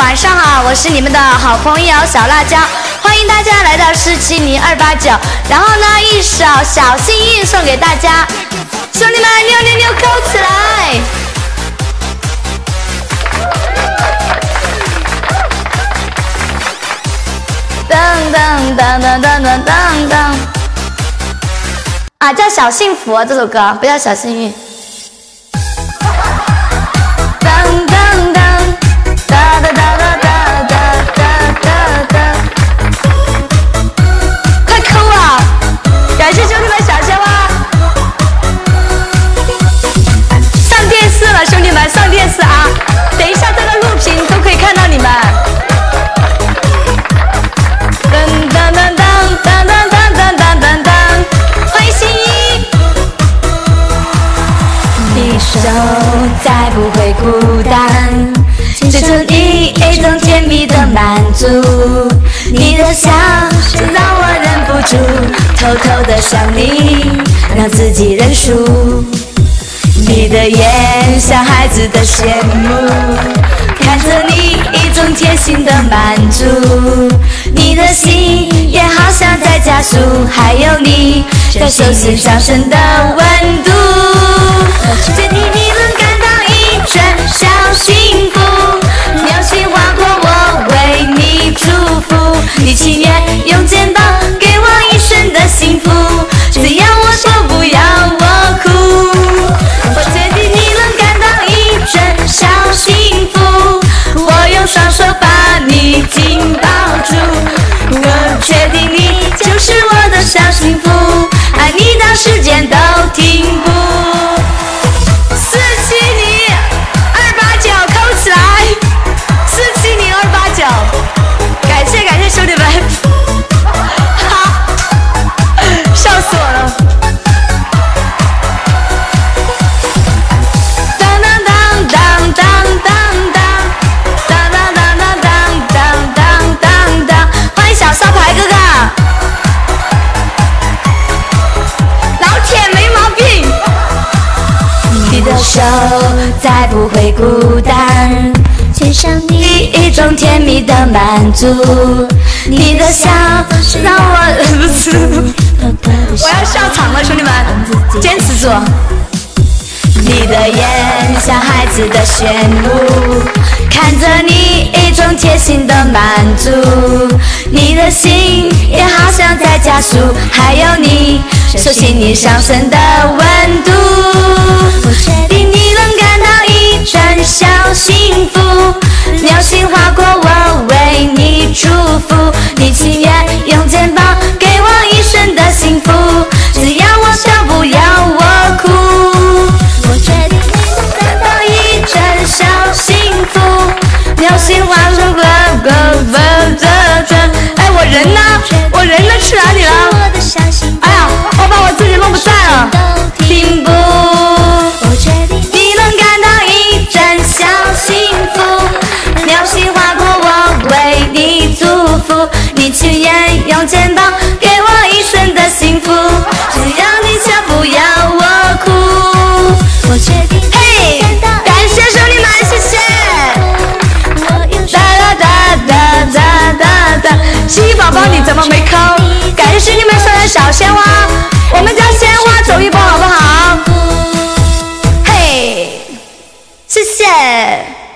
晚上好，我是你们的好朋友小辣椒，欢迎大家来到四七零二八九。然后呢，一首小幸运送给大家，兄弟们六六六扣起来！噔噔噔噔噔噔噔噔。啊，叫小幸福这首歌，不叫小幸运。足，你的笑让我忍不住偷偷的想你，让自己认输。你的眼像孩子的羡慕，看着你一种贴心的满足，你的心也好像在加速，还有你在手心上升的温度。确定你手再不会孤单，牵上你一种甜蜜的满足。你的笑让我我要笑场了，兄弟们，坚持住。你的眼像孩子的炫目，看着你一种贴心的满足。你的心也好像在加速，还有你手心里上升的温幸福，诶